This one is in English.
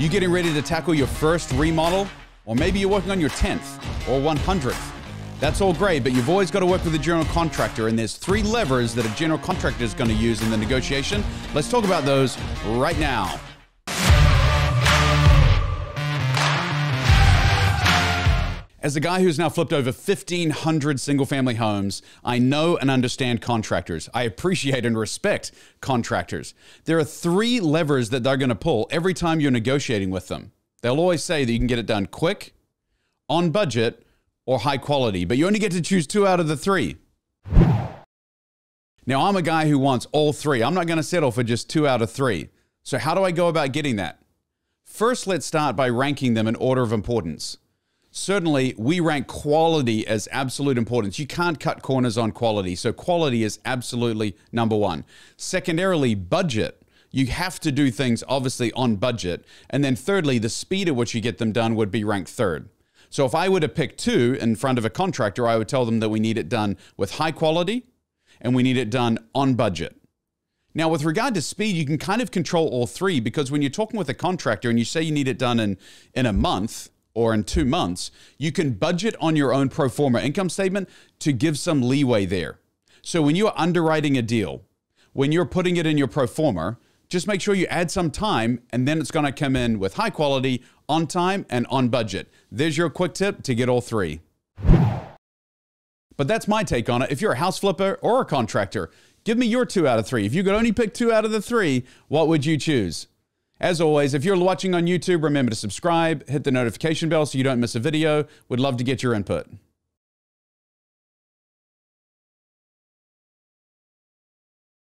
You getting ready to tackle your first remodel? Or maybe you're working on your 10th or 100th. That's all great, but you've always got to work with a general contractor, and there's three levers that a general contractor is going to use in the negotiation. Let's talk about those right now. As a guy who's now flipped over 1,500 single family homes, I know and understand contractors. I appreciate and respect contractors. There are three levers that they're going to pull every time you're negotiating with them. They'll always say that you can get it done quick, on budget, or high quality, but you only get to choose two out of the three. Now, I'm a guy who wants all three. I'm not going to settle for just two out of three. So, how do I go about getting that? First, let's start by ranking them in order of importance certainly we rank quality as absolute importance. You can't cut corners on quality. So quality is absolutely number one. Secondarily, budget. You have to do things obviously on budget. And then thirdly, the speed at which you get them done would be ranked third. So if I were to pick two in front of a contractor, I would tell them that we need it done with high quality and we need it done on budget. Now, with regard to speed, you can kind of control all three because when you're talking with a contractor and you say you need it done in, in a month, or in two months, you can budget on your own pro forma income statement to give some leeway there. So when you're underwriting a deal, when you're putting it in your pro forma, just make sure you add some time and then it's going to come in with high quality, on time, and on budget. There's your quick tip to get all three. But that's my take on it. If you're a house flipper or a contractor, give me your two out of three. If you could only pick two out of the three, what would you choose? As always, if you're watching on YouTube, remember to subscribe, hit the notification bell so you don't miss a video. We'd love to get your input.